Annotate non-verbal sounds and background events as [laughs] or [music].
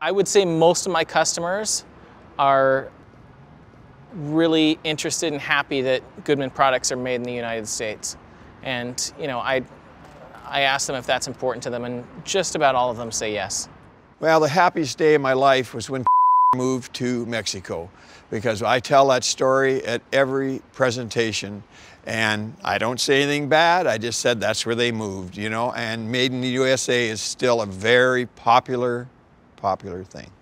I would say most of my customers are really interested and happy that Goodman products are made in the United States. And, you know, I, I ask them if that's important to them, and just about all of them say yes. Well, the happiest day of my life was when [laughs] moved to Mexico because I tell that story at every presentation and I don't say anything bad. I just said that's where they moved, you know, and Made in the USA is still a very popular, popular thing.